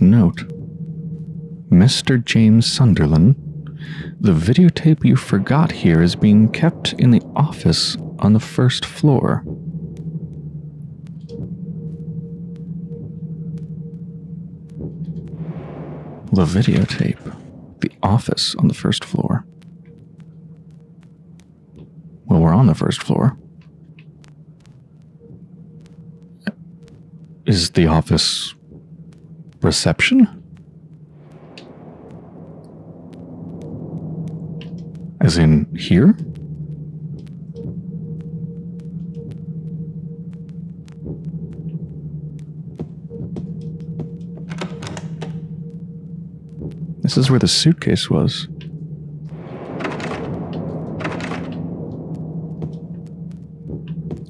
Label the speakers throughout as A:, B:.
A: note. Mr. James Sunderland, the videotape you forgot here is being kept in the office on the first floor. The videotape. The office on the first floor. Well, we're on the first floor. Is the office reception? As in here? This is where the suitcase was.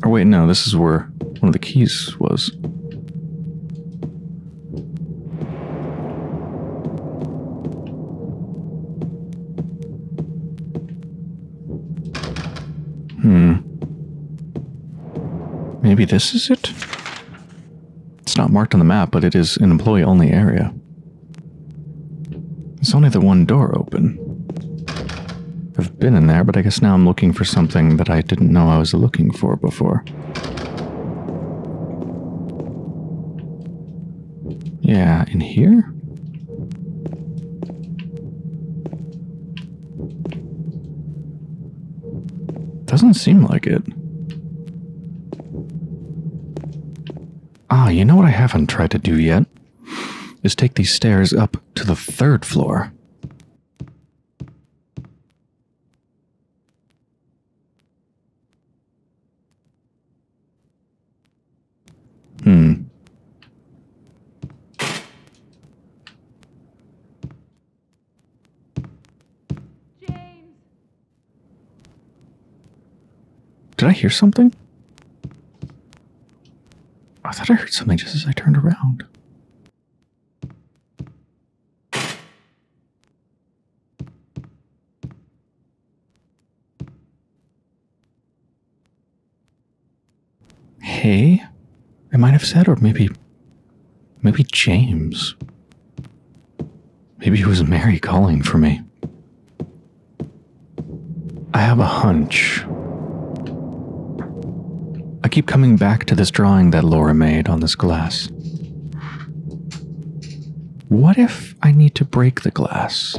A: Or wait, no, this is where one of the keys was. Maybe this is it? It's not marked on the map, but it is an employee only area. There's only the one door open. I've been in there, but I guess now I'm looking for something that I didn't know I was looking for before. Yeah, in here? Doesn't seem like it. You know what I haven't tried to do yet? Is take these stairs up to the third floor. Hmm.
B: James!
A: Did I hear something? I thought I heard something just as I turned around. Hey, I might have said, or maybe, maybe James. Maybe it was Mary calling for me. I have a hunch. I keep coming back to this drawing that Laura made on this glass. What if I need to break the glass?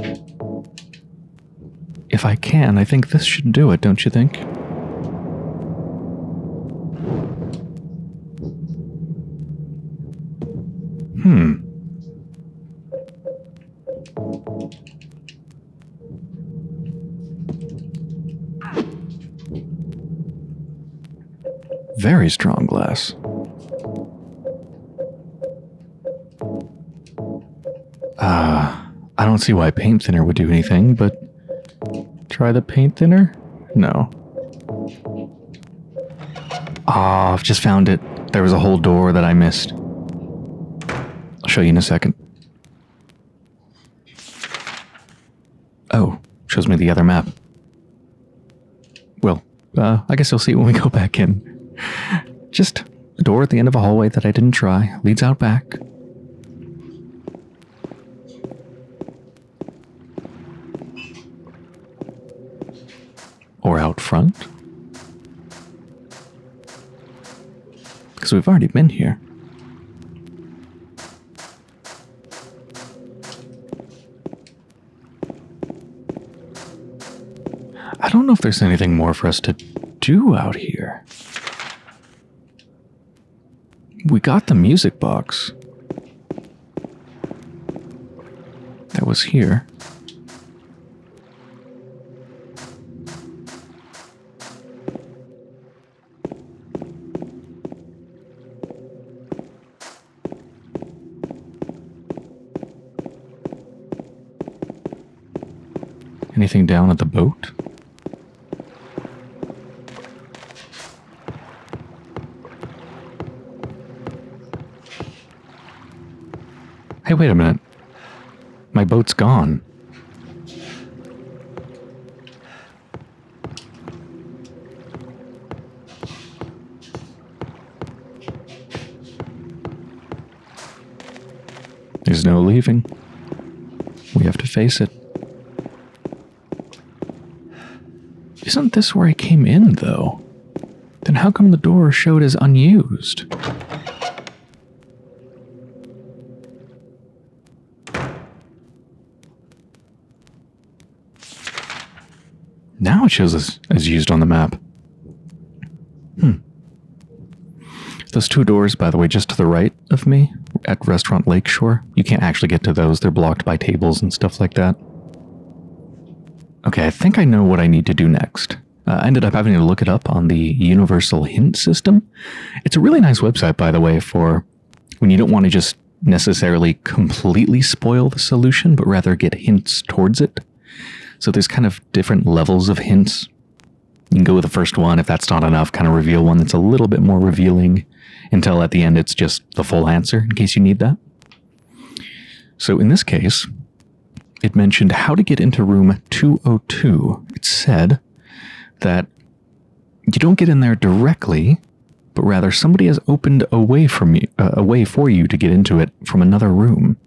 A: If I can, I think this should do it, don't you think? Very strong glass. Uh, I don't see why paint thinner would do anything, but try the paint thinner? No. Ah, I've just found it. There was a whole door that I missed. I'll show you in a second. Oh, shows me the other map. Well, uh, I guess you'll see it when we go back in. Just a door at the end of a hallway that I didn't try, leads out back. Or out front. Because we've already been here. I don't know if there's anything more for us to do out here. We got the music box. That was here. Anything down at the boat? Hey, wait a minute. My boat's gone. There's no leaving. We have to face it. Isn't this where I came in, though? Then how come the door showed as unused? Now it shows as, as used on the map. Hmm. Those two doors, by the way, just to the right of me at Restaurant Lakeshore, you can't actually get to those. They're blocked by tables and stuff like that. Okay, I think I know what I need to do next. Uh, I ended up having to look it up on the Universal Hint System. It's a really nice website, by the way, for when you don't want to just necessarily completely spoil the solution, but rather get hints towards it. So there's kind of different levels of hints. You can go with the first one. If that's not enough, kind of reveal one that's a little bit more revealing until at the end it's just the full answer in case you need that. So in this case, it mentioned how to get into room 202. It said that you don't get in there directly, but rather somebody has opened a way from you, uh, a way for you to get into it from another room.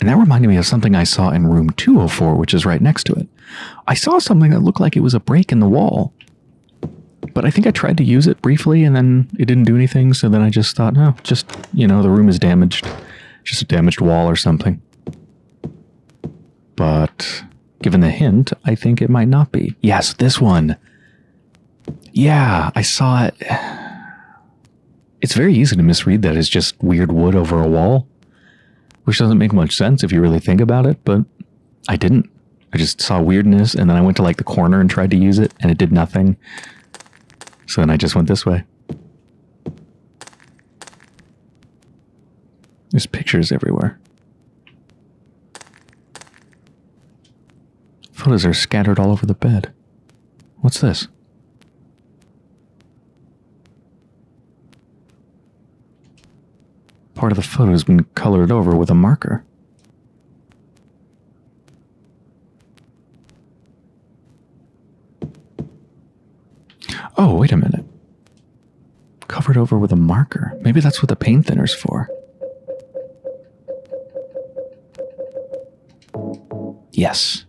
A: And that reminded me of something I saw in room 204, which is right next to it. I saw something that looked like it was a break in the wall. But I think I tried to use it briefly and then it didn't do anything. So then I just thought, no, just, you know, the room is damaged. Just a damaged wall or something. But given the hint, I think it might not be. Yes, this one. Yeah, I saw it. It's very easy to misread that as just weird wood over a wall, which doesn't make much sense if you really think about it, but I didn't. I just saw weirdness and then I went to like the corner and tried to use it and it did nothing. So then I just went this way. There's pictures everywhere. Photos are scattered all over the bed. What's this? Part of the photo has been colored over with a marker. Oh, wait a minute. Covered over with a marker. Maybe that's what the paint thinner's for. Yes.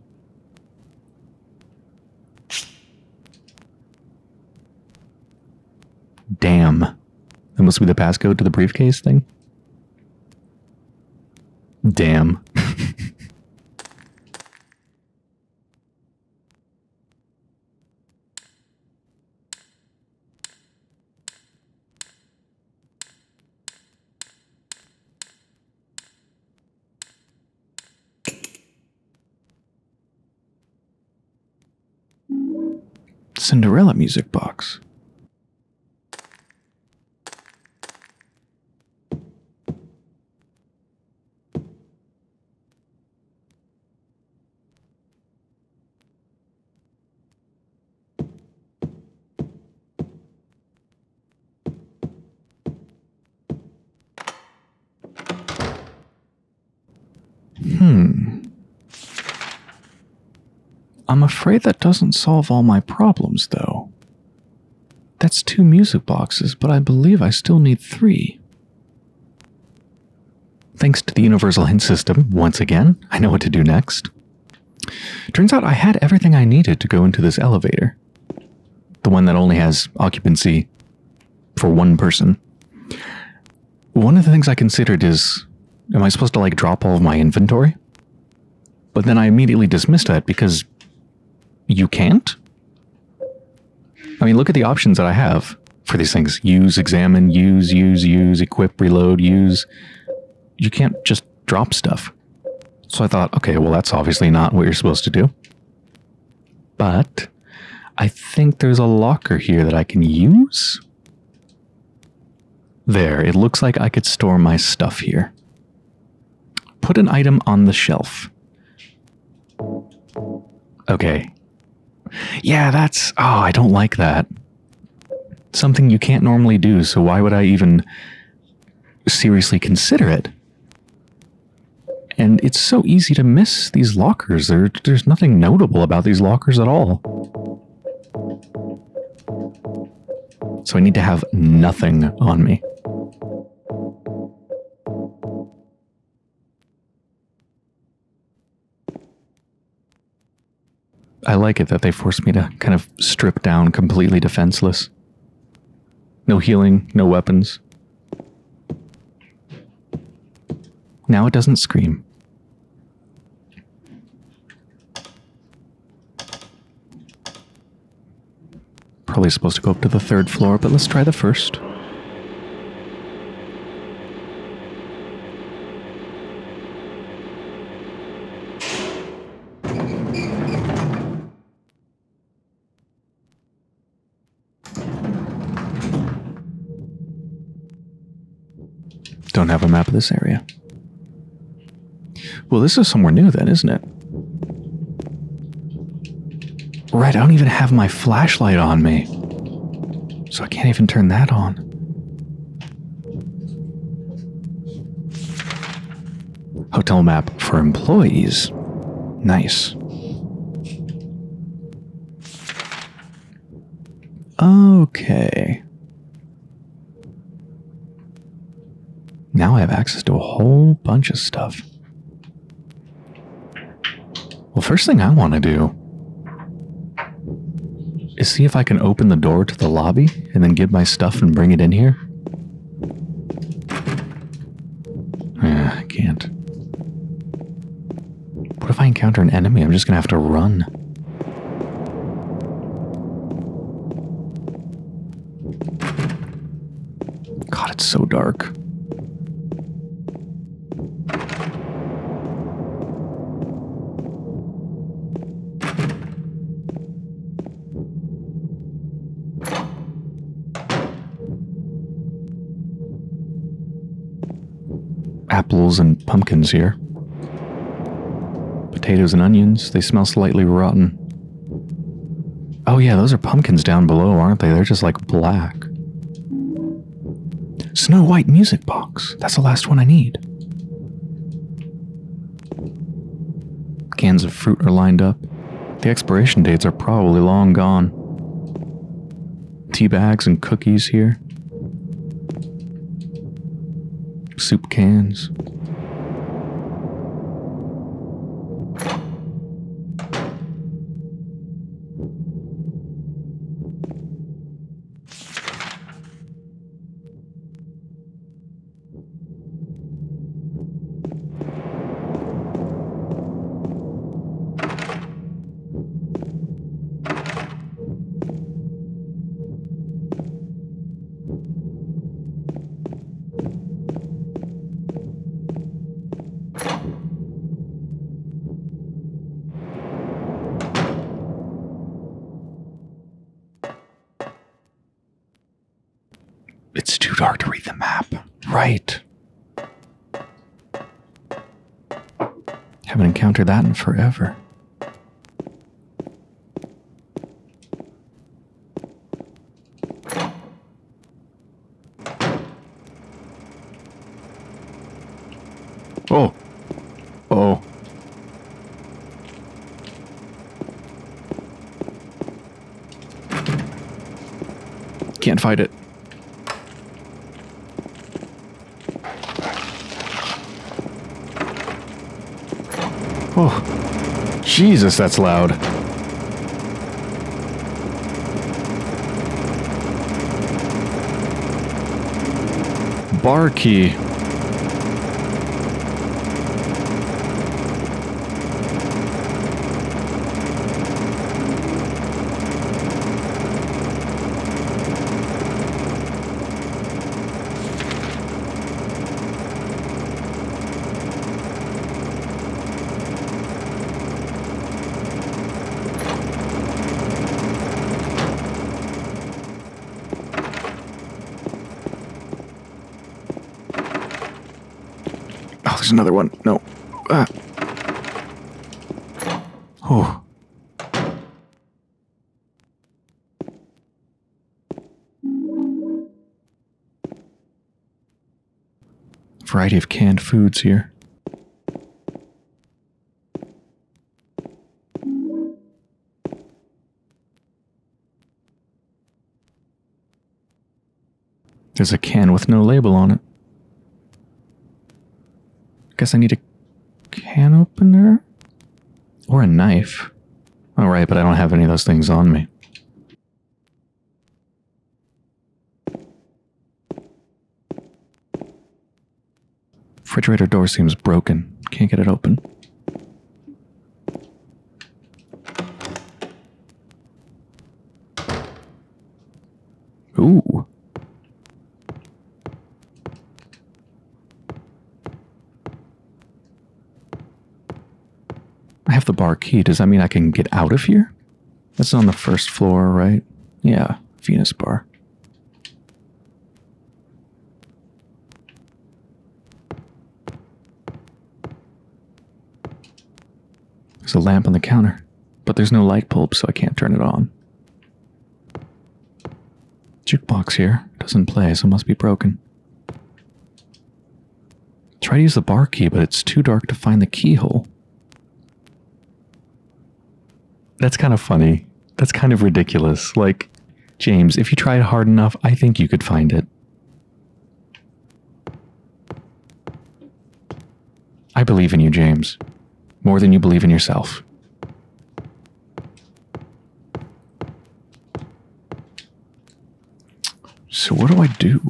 A: Damn. That must be the passcode to the briefcase thing. Damn. Cinderella music box. Hmm. I'm afraid that doesn't solve all my problems, though. That's two music boxes, but I believe I still need three. Thanks to the Universal Hint System, once again, I know what to do next. Turns out I had everything I needed to go into this elevator. The one that only has occupancy for one person. One of the things I considered is am I supposed to like drop all of my inventory? But then I immediately dismissed that because you can't? I mean, look at the options that I have for these things. Use, examine, use, use, use, equip, reload, use. You can't just drop stuff. So I thought, okay, well, that's obviously not what you're supposed to do. But I think there's a locker here that I can use. There, it looks like I could store my stuff here. Put an item on the shelf. Okay. Yeah, that's. Oh, I don't like that. Something you can't normally do, so why would I even seriously consider it? And it's so easy to miss these lockers. There, there's nothing notable about these lockers at all. So I need to have nothing on me. I like it that they forced me to kind of strip down completely defenseless. No healing, no weapons. Now it doesn't scream. Probably supposed to go up to the third floor, but let's try the first. Don't have a map of this area. Well, this is somewhere new then, isn't it? Right, I don't even have my flashlight on me. So I can't even turn that on. Hotel map for employees. Nice. Okay. Now I have access to a whole bunch of stuff. Well, first thing I want to do is see if I can open the door to the lobby and then get my stuff and bring it in here. Yeah, I can't. What if I encounter an enemy? I'm just gonna have to run. God, it's so dark. Pumpkins here. Potatoes and onions, they smell slightly rotten. Oh, yeah, those are pumpkins down below, aren't they? They're just like black. Snow White music box. That's the last one I need. Cans of fruit are lined up. The expiration dates are probably long gone. Tea bags and cookies here. soup cans. Haven't encountered that in forever. Oh. Oh. Can't fight it. Oh, Jesus, that's loud. Bar key. There's another one. No. Ah. Oh. Variety of canned foods here. There's a can with no label on it. Guess I need a can opener? Or a knife. All right, but I don't have any of those things on me. Refrigerator door seems broken. Can't get it open. Ooh. The bar key. Does that mean I can get out of here? That's on the first floor, right? Yeah, Venus bar. There's a lamp on the counter, but there's no light bulb, so I can't turn it on. Jukebox here doesn't play, so it must be broken. Try to use the bar key, but it's too dark to find the keyhole. That's kind of funny. That's kind of ridiculous. Like, James, if you tried hard enough, I think you could find it. I believe in you, James. More than you believe in yourself. So, what do I do?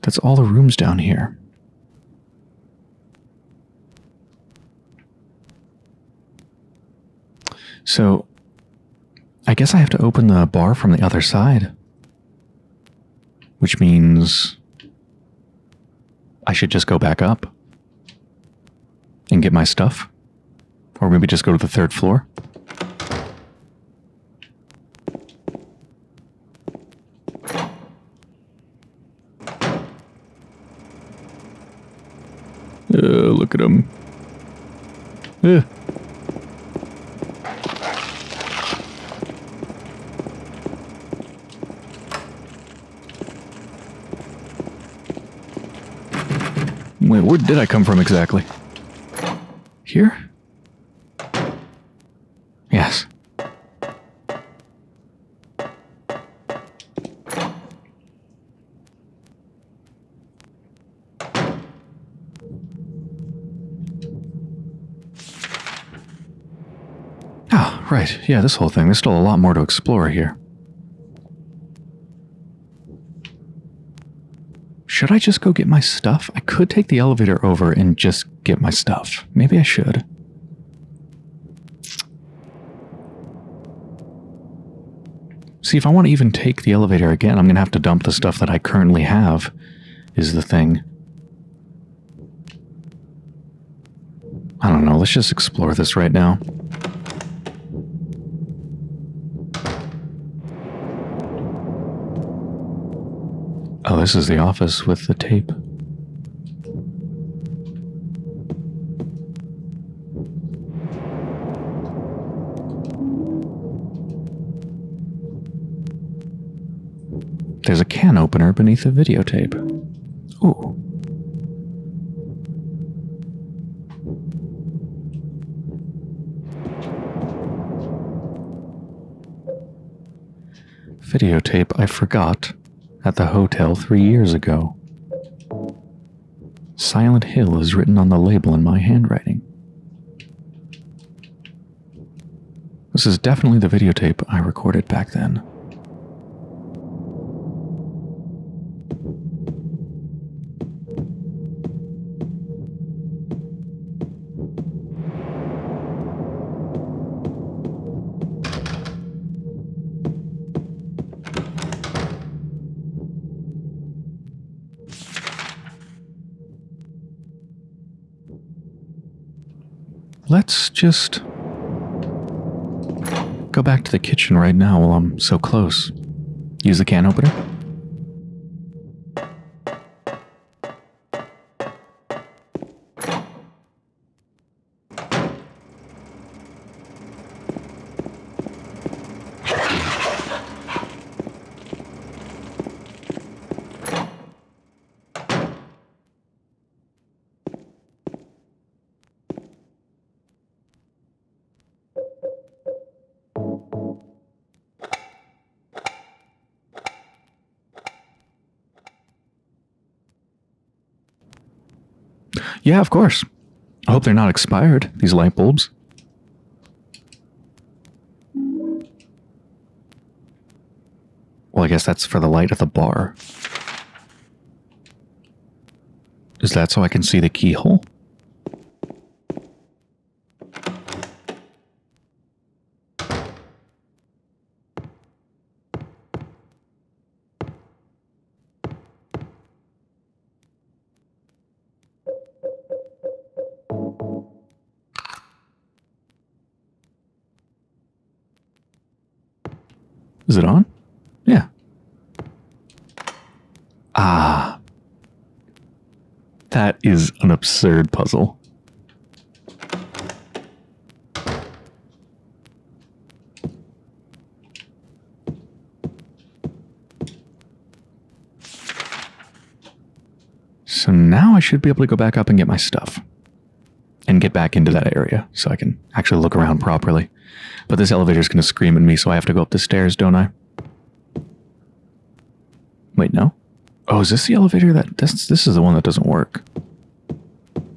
A: That's all the rooms down here. So, I guess I have to open the bar from the other side. Which means I should just go back up and get my stuff. Or maybe just go to the third floor. Uh, look at him. Wait, where did I come from exactly? Here? Yes. Ah, right. Yeah, this whole thing. There's still a lot more to explore here. Should I just go get my stuff? I could take the elevator over and just get my stuff. Maybe I should. See, if I want to even take the elevator again, I'm going to have to dump the stuff that I currently have, is the thing. I don't know. Let's just explore this right now. This is the office with the tape. There's a can opener beneath the videotape. Ooh. Videotape I forgot at the hotel three years ago. Silent Hill is written on the label in my handwriting. This is definitely the videotape I recorded back then. Just go back to the kitchen right now while I'm so close. Use the can opener. Yeah, of course. I hope they're not expired, these light bulbs. Well, I guess that's for the light at the bar. Is that so I can see the keyhole? That is an absurd puzzle. So now I should be able to go back up and get my stuff. And get back into that area so I can actually look around properly. But this elevator is going to scream at me, so I have to go up the stairs, don't I? Wait, no? Oh, is this the elevator that this this is the one that doesn't work?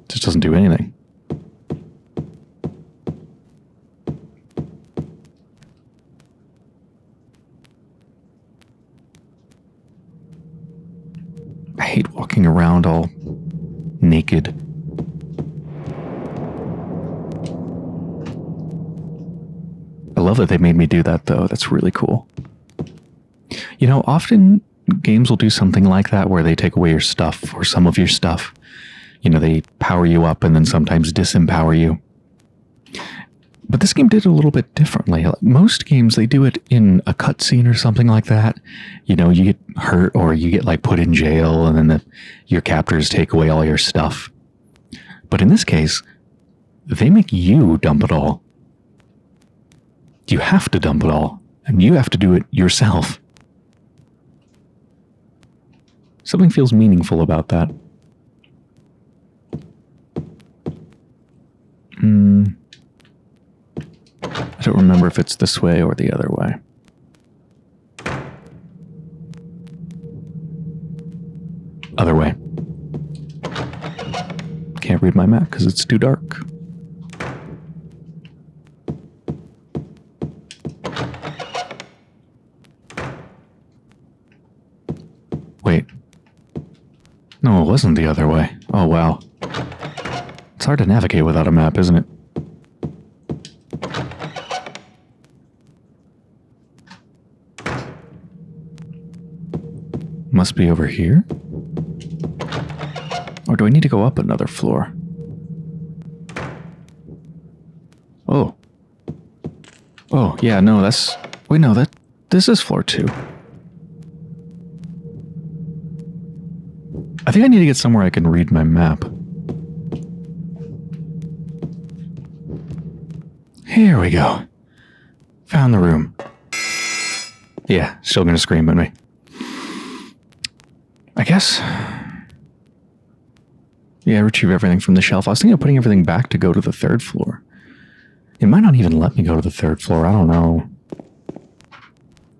A: Just doesn't do anything. I hate walking around all naked. I love that they made me do that though. That's really cool. You know, often games will do something like that where they take away your stuff or some of your stuff. You know, they power you up and then sometimes disempower you. But this game did it a little bit differently. Most games, they do it in a cutscene or something like that. You know, you get hurt or you get like put in jail and then the, your captors take away all your stuff. But in this case, they make you dump it all. You have to dump it all and you have to do it yourself. Something feels meaningful about that. Hmm. I don't remember if it's this way or the other way. Other way. Can't read my map because it's too dark. Wasn't the other way. Oh, wow. It's hard to navigate without a map, isn't it? Must be over here? Or do I need to go up another floor? Oh. Oh, yeah, no, that's. Wait, no, that. This is floor two. Think I need to get somewhere I can read my map. Here we go. Found the room. Yeah, still gonna scream at me. I guess. Yeah, retrieve everything from the shelf. I was thinking of putting everything back to go to the third floor. It might not even let me go to the third floor. I don't know.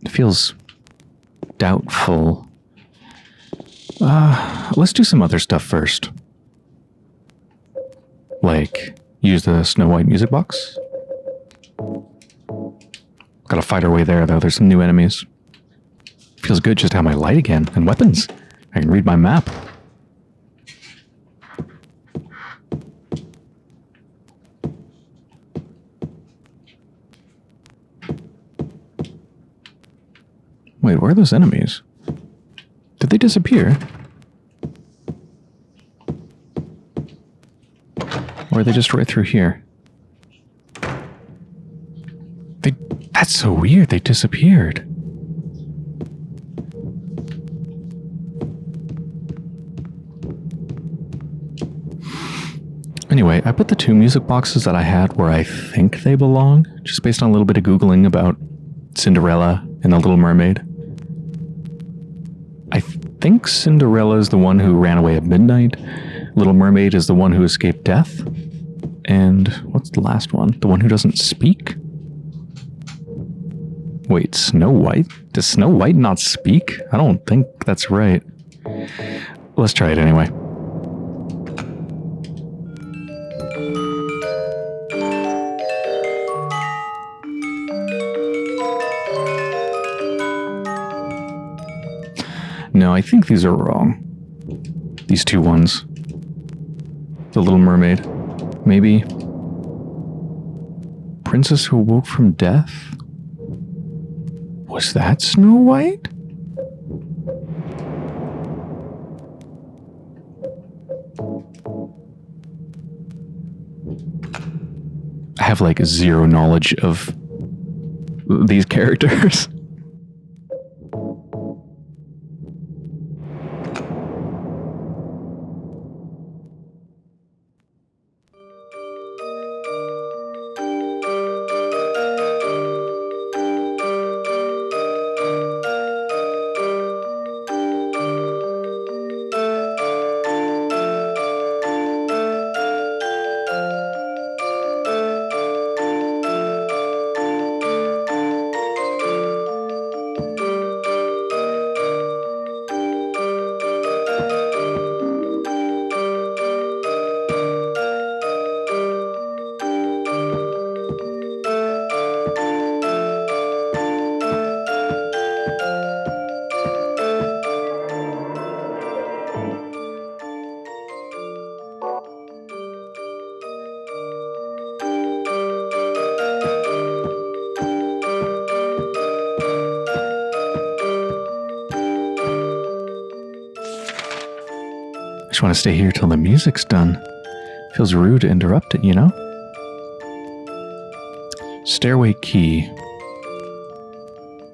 A: It feels doubtful. Uh, let's do some other stuff first. Like, use the Snow White music box. Gotta fight our way there, though. There's some new enemies. Feels good just to have my light again and weapons. I can read my map. Wait, where are those enemies? Did they disappear? Or are they just right through here? They that's so weird, they disappeared. Anyway, I put the two music boxes that I had where I think they belong, just based on a little bit of Googling about Cinderella and the Little Mermaid. Think Cinderella is the one who ran away at midnight. Little Mermaid is the one who escaped death. And what's the last one? The one who doesn't speak? Wait, Snow White? Does Snow White not speak? I don't think that's right. Let's try it anyway. No, I think these are wrong. These two ones. The Little Mermaid. Maybe. Princess who woke from death? Was that Snow White? I have like zero knowledge of these characters. just want to stay here till the music's done. Feels rude to interrupt it, you know? Stairway key.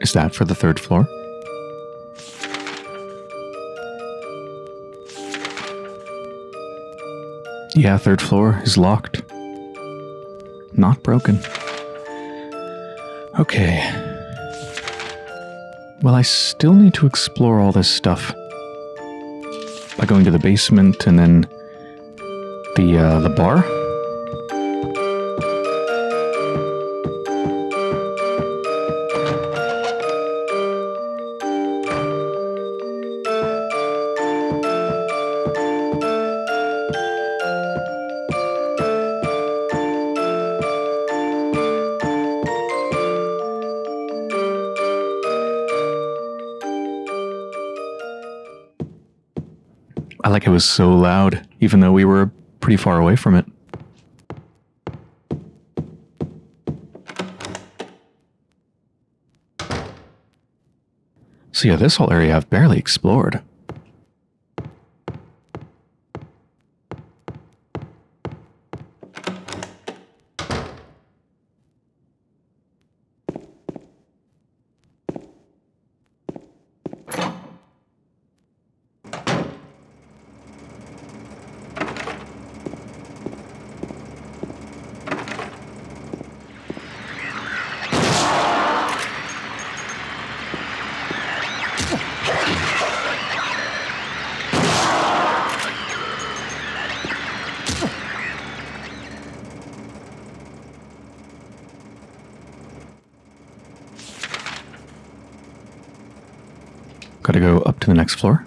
A: Is that for the third floor? Yeah, third floor is locked. Not broken. Okay. Well, I still need to explore all this stuff by going to the basement and then the uh, the bar. Was so loud, even though we were pretty far away from it. So yeah, this whole area I've barely explored. Gotta go up to the next floor.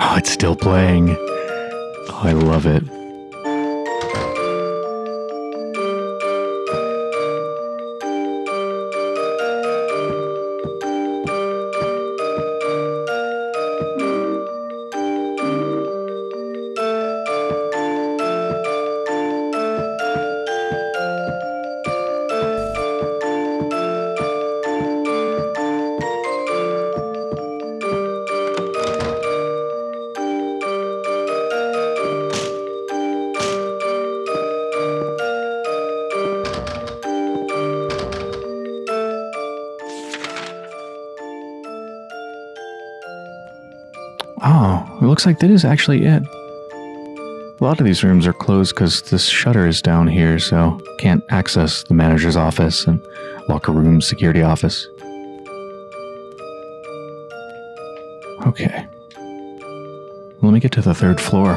A: Oh, it's still playing. Oh, I love it looks like that is actually it. A lot of these rooms are closed because this shutter is down here, so can't access the manager's office and locker room, security office. Okay. Let me get to the third floor.